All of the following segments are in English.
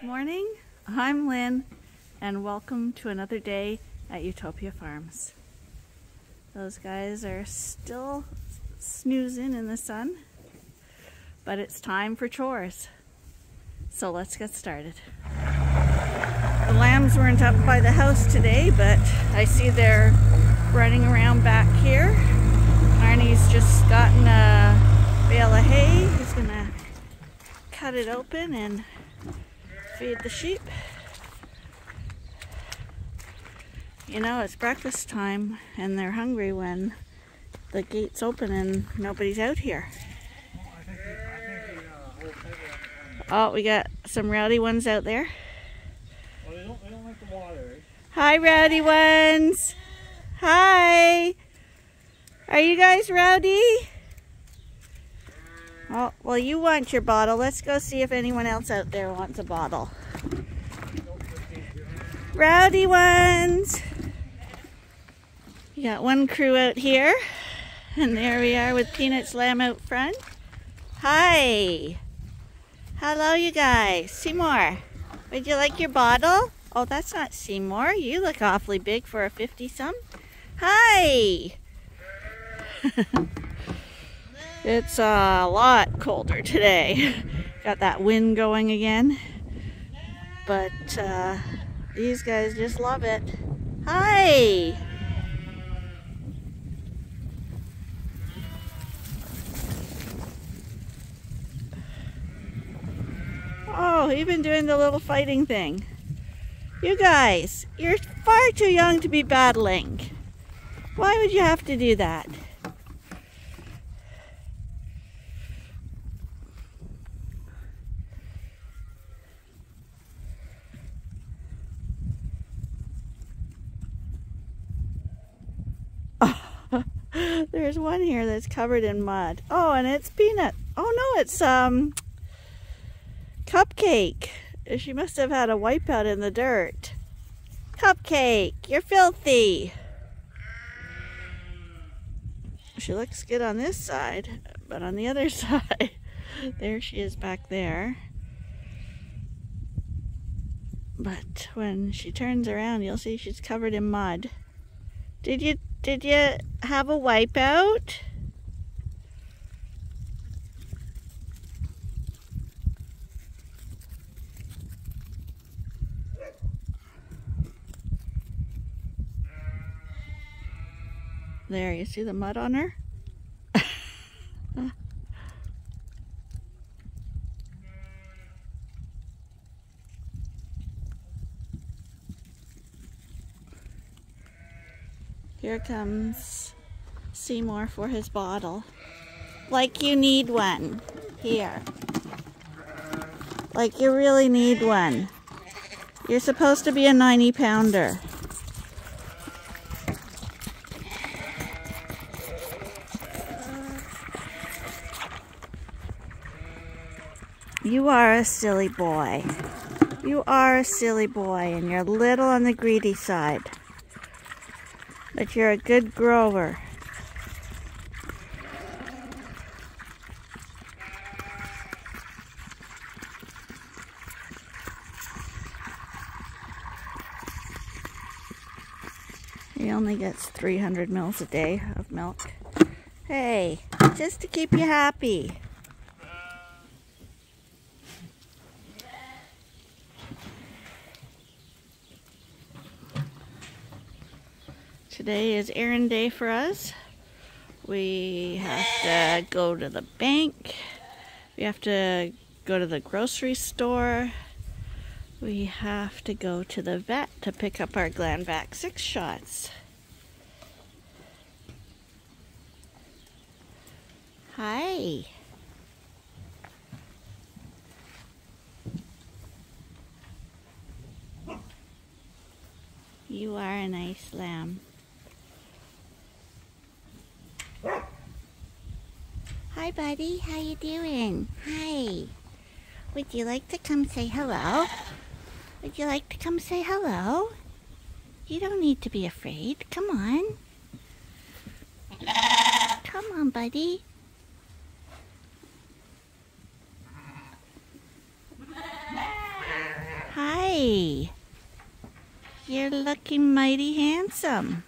Good morning. I'm Lynn, and welcome to another day at Ewetopia Farms. Those guys are still snoozing in the sun, but it's time for chores. So let's get started. The lambs weren't up by the house today, but I see they're running around back here. Arnie's just gotten a bale of hay. He's gonna cut it open and feed the sheep. You know, it's breakfast time and they're hungry when the gate's open and nobody's out here. Oh, we got some rowdy ones out there. Hi, rowdy ones. Hi. Are you guys rowdy? Oh, well, you want your bottle. Let's go see if anyone else out there wants a bottle. Rowdy ones. You got one crew out here. And there we are with Peanuts Lamb out front. Hi. Hello, you guys. Seymour, would you like your bottle? Oh, that's not Seymour. You look awfully big for a 50-some. Hi. It's a lot colder today. Got that wind going again. But uh, these guys just love it. Hi! Oh, been doing the little fighting thing. You guys, you're far too young to be battling. Why would you have to do that? There's one here that's covered in mud. Oh, and it's peanut. Oh no, it's um cupcake. She must have had a wipeout in the dirt. Cupcake, you're filthy. She looks good on this side, but on the other side, there she is back there. But when she turns around, you'll see she's covered in mud. Did you did you have a wipeout? There, you see the mud on her? Here comes Seymour for his bottle. Like you need one. Here. Like you really need one. You're supposed to be a 90 pounder. You are a silly boy. You are a silly boy and you're a little on the greedy side. But you're a good grower. He only gets 300 mils a day of milk. Hey, just to keep you happy. Today is errand day for us. We have to go to the bank. We have to go to the grocery store. We have to go to the vet to pick up our Glanvac 6 shots. Hi. You are a nice lamb. Hi, buddy. How you doing? Hi. Would you like to come say hello? Would you like to come say hello? You don't need to be afraid. Come on. Come on, buddy. Hi. you're looking mighty handsome.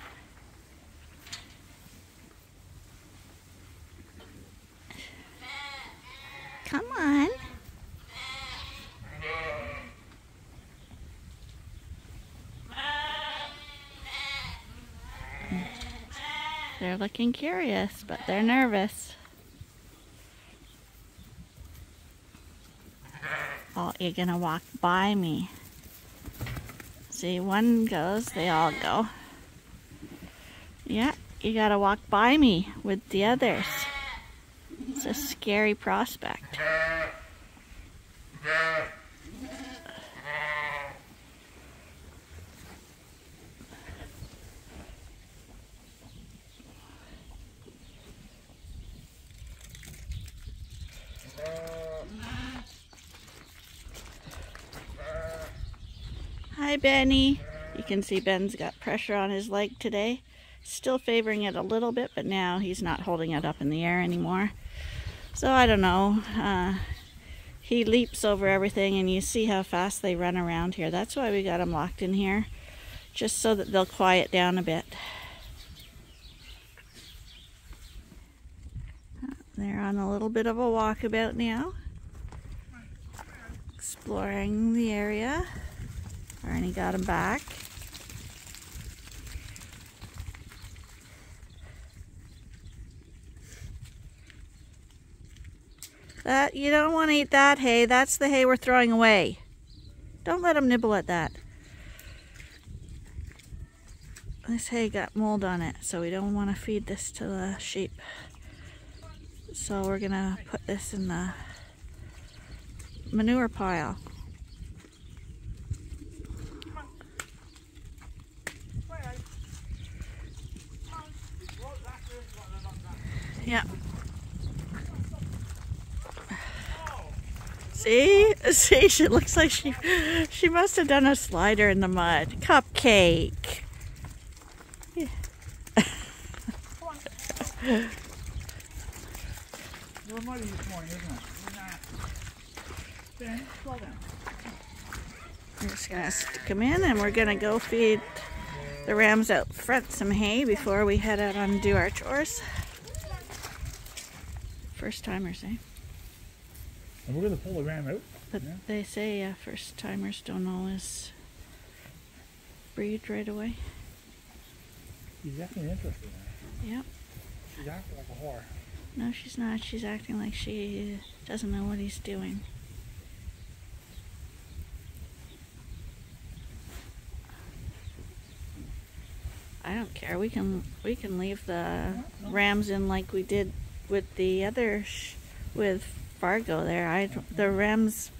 Come on. They're looking curious, but they're nervous. Oh, you're gonna walk by me. See, one goes, they all go. Yeah, you gotta walk by me with the others. It's a scary prospect. Benny. You can see Ben's got pressure on his leg today. Still favoring it a little bit, but now he's not holding it up in the air anymore. So I don't know. Uh, he leaps over everything, and you see how fast they run around here. That's why we got him locked in here, just so that they'll quiet down a bit. They're on a little bit of a walkabout now, exploring the area. Arnie got him back. That you don't want to eat that hay. That's the hay we're throwing away. Don't let them nibble at that. This hay got mold on it, so we don't want to feed this to the sheep. So we're gonna put this in the manure pile. Yeah. See? See, she looks like she she must have done a slider in the mud. Cupcake. Yeah. You're muddy this morning, isn't it? Ben, slow down. We're just gonna stick them in and we're gonna go feed the rams out front some hay before we head out and do our chores. First timers, eh? And we're gonna pull the ram out. But Yeah. they say uh, first timers don't always breed right away. He's definitely interested in Yep. She's acting like a whore. No, she's not. She's acting like she doesn't know what he's doing. I don't care. We can we can leave the rams in like we did with the other sh- with Fargo there. I the rams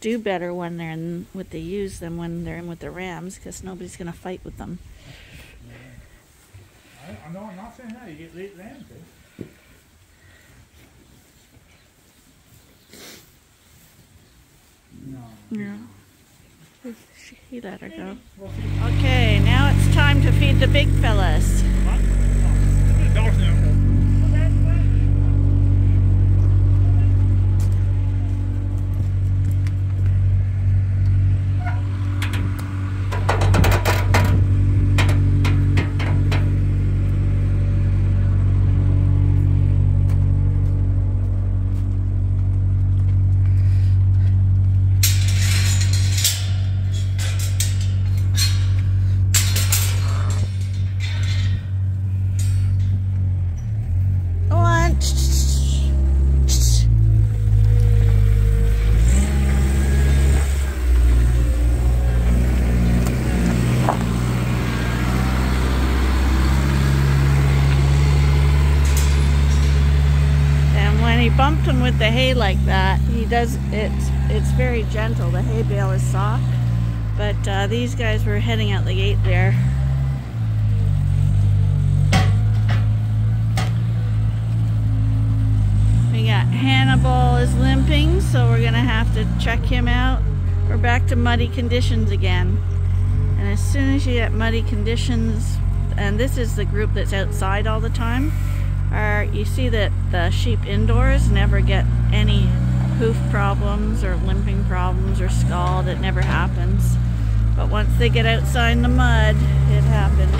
do better when they're in with the ewes than when they're in with the rams because nobody's gonna fight with them. I, I'm, not, I'm not saying that. You get late lambs, eh? No. Yeah. She, he let her go. Okay, now it's time to feed the big fellas. What? He does it's it's very gentle. The hay bale is soft, but uh, these guys were heading out the gate there. We got Hannibal is limping, so we're gonna have to check him out. We're back to muddy conditions again. And as soon as you get muddy conditions, and this is the group that's outside all the time, are you see that the sheep indoors never get any hoof problems or limping problems or scald. It never happens. But once they get outside in the mud, it happens.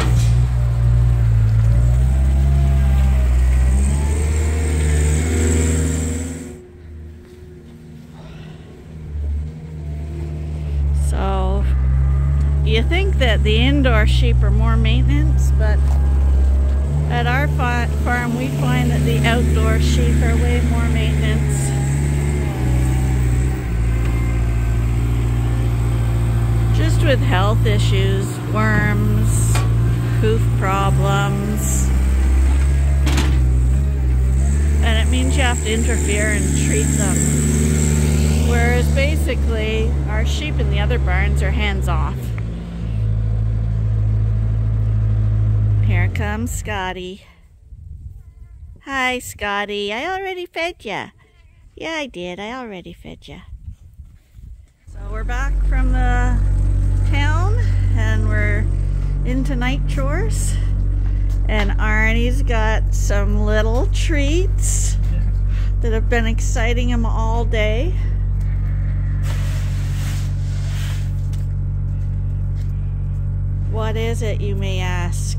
So, you think that the indoor sheep are more maintenance, but at our farm we find that the outdoor sheep are way more maintenance. Just with health issues, worms, hoof problems. And it means you have to interfere and treat them. Whereas basically, our sheep in the other barns are hands off. Here comes Scotty. Hi, Scotty. I already fed ya. Yeah, I did. I already fed ya. So we're back from the town and we're into night chores. And Arnie's got some little treats that have been exciting him all day. What is it, you may ask?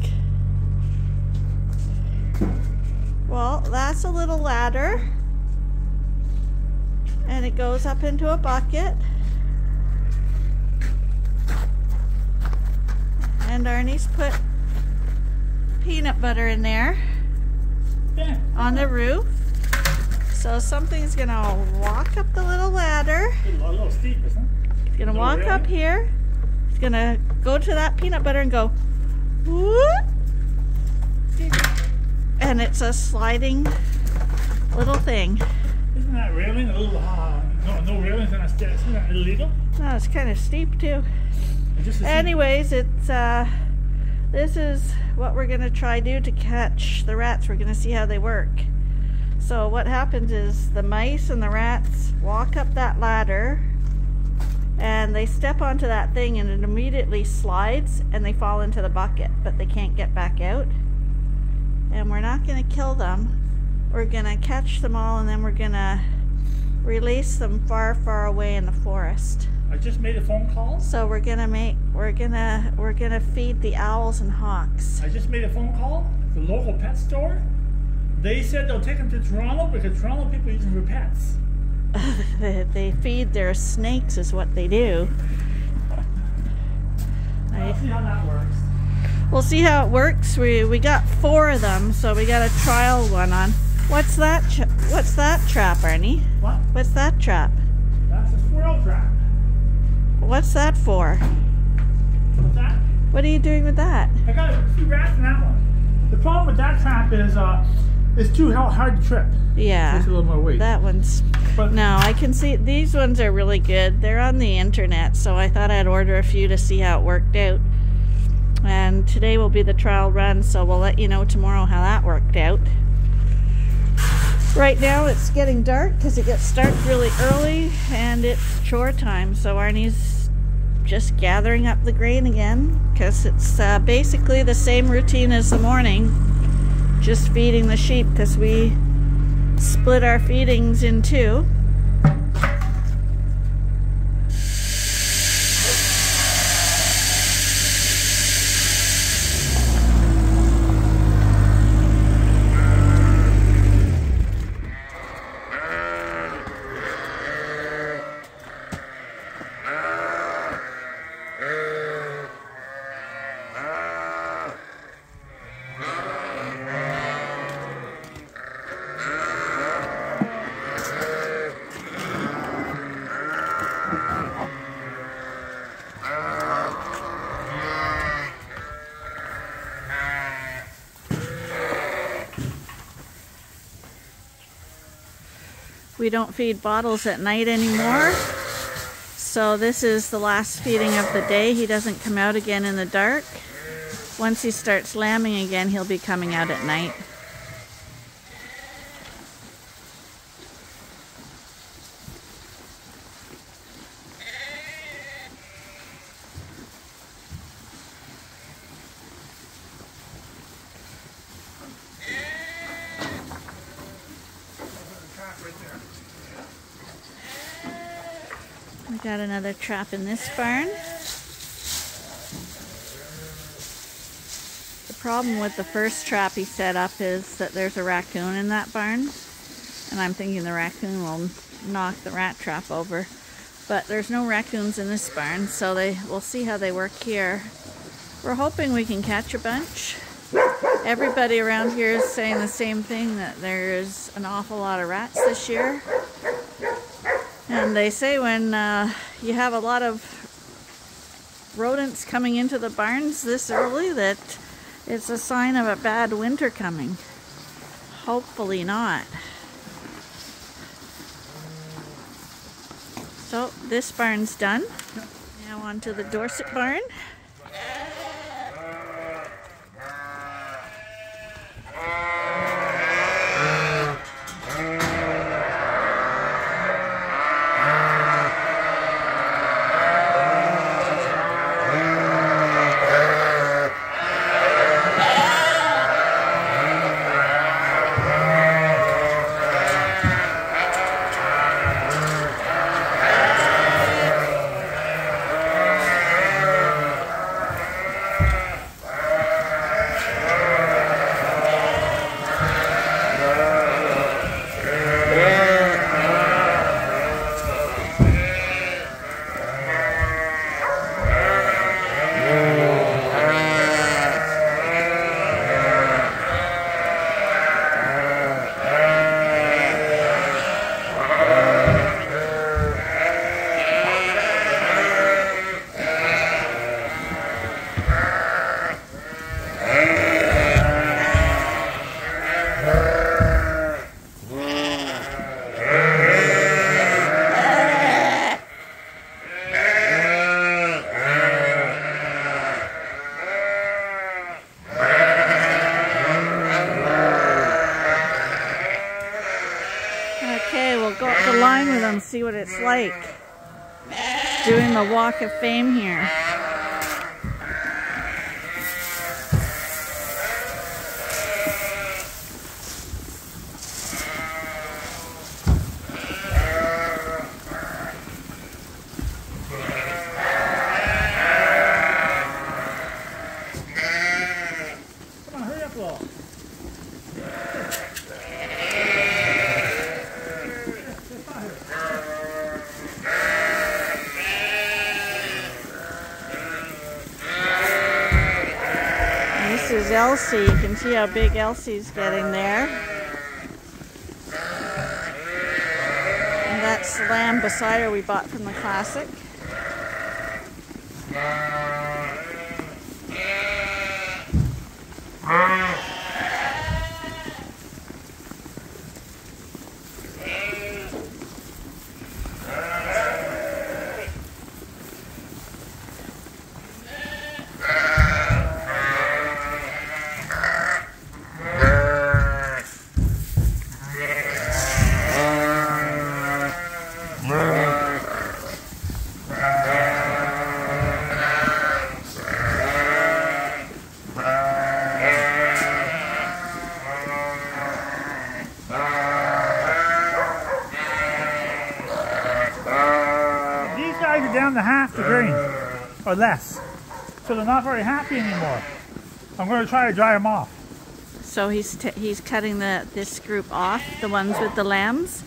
Well, that's a little ladder. And it goes up into a bucket. And Arnie's put peanut butter in there Yeah. on the roof. So something's gonna walk up the little ladder. A little, a little steep, isn't it? It's gonna No, walk really? up here. It's gonna go to that peanut butter and go whoop. And it's a sliding little thing. Isn't that railing a little, uh, no, no railings on a stair? Isn't that illegal? No, it's kind of steep too. It's just a steep- Anyways, it's uh, this is what we're gonna try to do to catch the rats. We're gonna see how they work. So what happens is the mice and the rats walk up that ladder and they step onto that thing and it immediately slides and they fall into the bucket, but they can't get back out. And we're not gonna kill them. We're gonna catch them all and then we're gonna release them far, far away in the forest. I just made a phone call. So we're gonna make we're gonna we're gonna feed the owls and hawks. I just made a phone call. The local pet store. They said they'll take them to Toronto because Toronto people use them for pets. they, they feed their snakes is what they do. I'll I, see how that works. we'll see how it works. We we got four of them, so we got a trial one on. What's that? What's that trap, Arnie? What? What's that trap? That's a squirrel trap. What's that for? What's that? What are you doing with that? I got a few rats in that one. The problem with that trap is uh, it's too hard to trip. Yeah, Takes a little more weight. that one's but No, I can see these ones are really good. They're on the internet, so I thought I'd order a few to see how it worked out. And today will be the trial run, so we'll let you know tomorrow how that worked out. Right now it's getting dark because it gets dark really early and it's chore time, so Arnie's just gathering up the grain again because it's uh, basically the same routine as the morning, just feeding the sheep because we split our feedings in two. We don't feed bottles at night anymore. So this is the last feeding of the day. He doesn't come out again in the dark. Once he starts lambing again, he'll be coming out at night. Got another trap in this barn. The problem with the first trap he set up is that there's a raccoon in that barn. And I'm thinking the raccoon will knock the rat trap over. But there's no raccoons in this barn, so they we'll see how they work here. We're hoping we can catch a bunch. Everybody around here is saying the same thing, that there's an awful lot of rats this year. And they say when uh, you have a lot of rodents coming into the barns this early that it's a sign of a bad winter coming. Hopefully not. So this barn's done. Now on to the Dorset barn. Okay, we'll go up the line with them, see what it's like. Doing the walk of fame here. Elsie. You can see how big Elsie's getting there. And that's the lamb beside her we bought from the classic. These guys are down to half the grain, or less. So they're not very happy anymore. I'm going to try to dry them off. So he's t- he's cutting the this group off, the ones with the lambs.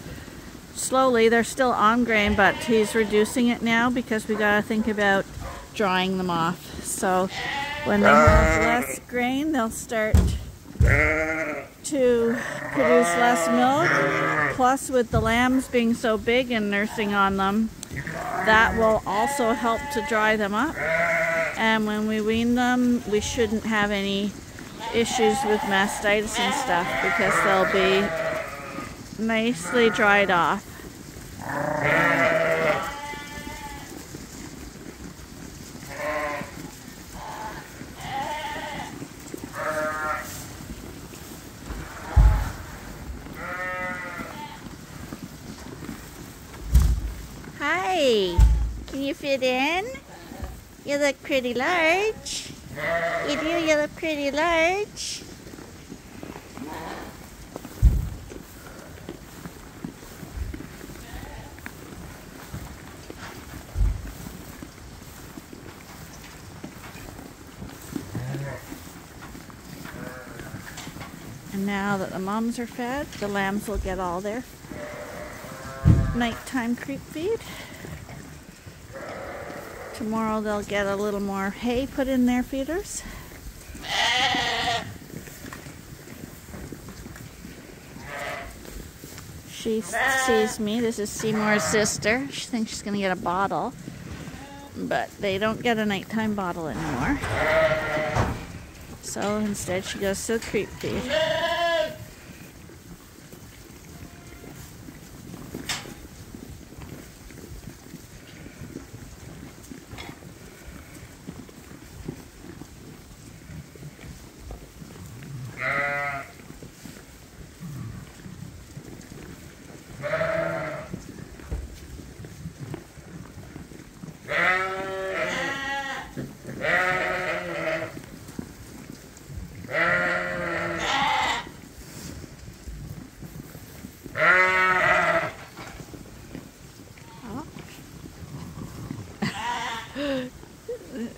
Slowly, they're still on grain, but he's reducing it now because we got to think about drying them off. So when they have less ah. grain, they'll start to produce less milk. Plus, with the lambs being so big and nursing on them, that will also help to dry them up. And when we wean them, we shouldn't have any issues with mastitis and stuff because they'll be nicely dried off. Hi, can you fit in? You look pretty large. You do, you look pretty large. And now that the moms are fed, the lambs will get all their nighttime creep feed. Tomorrow they'll get a little more hay put in their feeders. She sees me. This is Seymour's sister. She thinks she's going to get a bottle. But they don't get a nighttime bottle anymore. So instead she goes to the creep feed.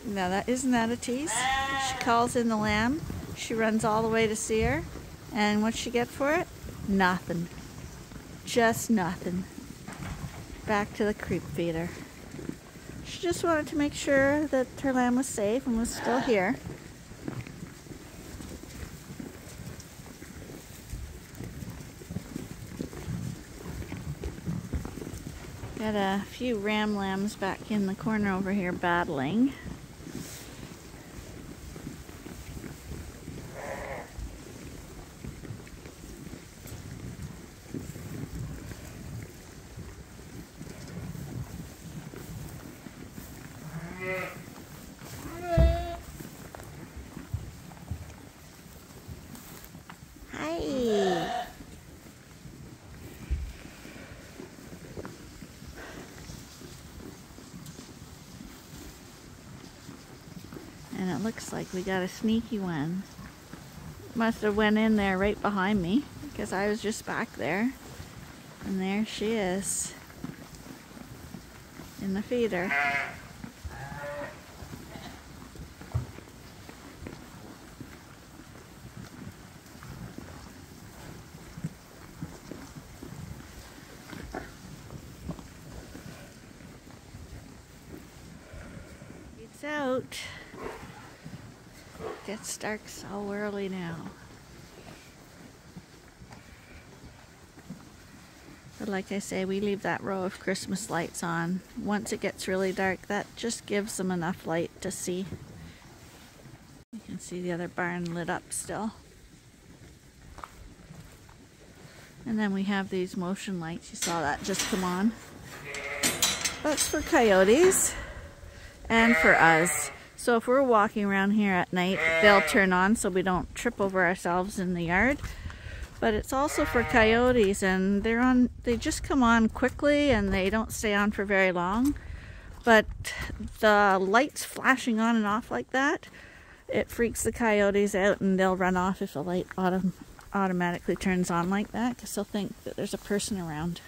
Now that isn't that a tease? She calls in the lamb. She runs all the way to see her. And what she get for it? Nothing. Just nothing. Back to the creep feeder. She just wanted to make sure that her lamb was safe and was still here. Got a few ram lambs back in the corner over here battling. Hi. And it looks like we got a sneaky one. Must have went in there right behind me because I was just back there. And there she is in the feeder. It's out. Dark so early now. But like I say, we leave that row of Christmas lights on. Once it gets really dark, that just gives them enough light to see. You can see the other barn lit up still. And then we have these motion lights. You saw that just come on. That's for coyotes and for us. So if we're walking around here at night, they'll turn on so we don't trip over ourselves in the yard. But it's also for coyotes and they're on they just come on quickly and they don't stay on for very long. But the lights flashing on and off like that, it freaks the coyotes out and they'll run off if the light autom automatically turns on like that because they'll think that there's a person around.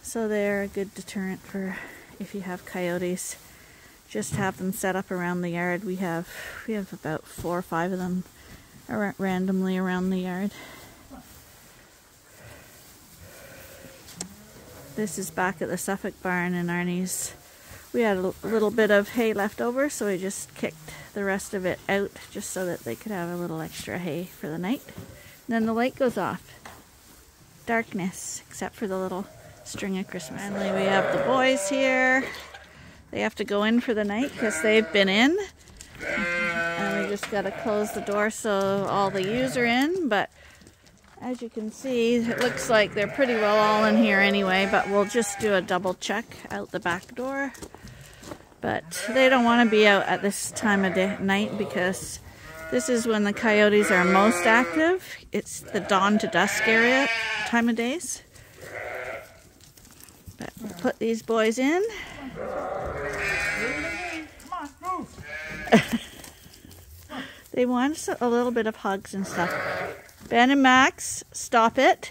So they're a good deterrent for if you have coyotes just have them set up around the yard. We have we have about four or five of them ar randomly around the yard. This is back at the Suffolk barn in Arnie's. We had a little bit of hay left over, so we just kicked the rest of it out just so that they could have a little extra hay for the night. And then the light goes off. Darkness, except for the little string of Christmas. Finally, we have the boys here. They have to go in for the night because they've been in. And we just got to close the door so all the ewes are in. But as you can see, it looks like they're pretty well all in here anyway. But we'll just do a double check out the back door. But they don't want to be out at this time of day, night because this is when the coyotes are most active. It's the dawn to dusk area time of days. But we'll put these boys in. They want a little bit of hugs and stuff. Ben and Max, stop it.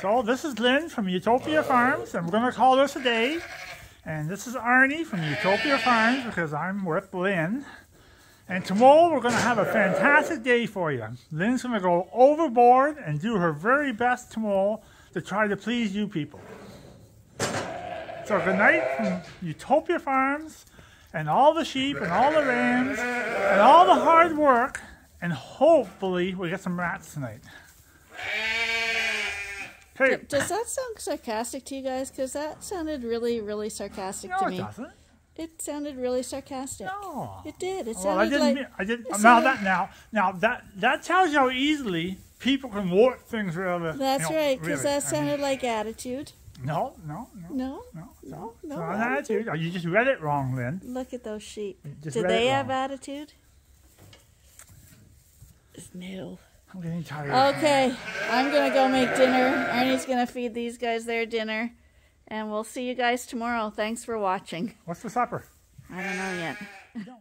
So this is Lynn from Ewetopia Farms, and we're going to call this a day. And this is Arnie from Ewetopia Farms because I'm with Lynn. And tomorrow we're going to have a fantastic day for you. Lynn's going to go overboard and do her very best tomorrow to try to please you people. So good night from Ewetopia Farms and all the sheep and all the rams and all the hard work and hopefully we get some rats tonight. Okay. Does that sound sarcastic to you guys? Because that sounded really, really sarcastic no, to me. It sounded really sarcastic. No, it did. It sounded well, I didn't like mean, I didn't. Now that now now that that tells you how easily people can warp things rather. That's you know, right, because really. that sounded I mean, like attitude. No, no, no, no, no, no, no. no attitude. Oh, you just read it wrong, Lynn. Look at those sheep. Do they have attitude? No. I'm getting tired. Okay, I'm gonna go make dinner. Arnie's gonna feed these guys their dinner, and we'll see you guys tomorrow. Thanks for watching. What's for supper? I don't know yet.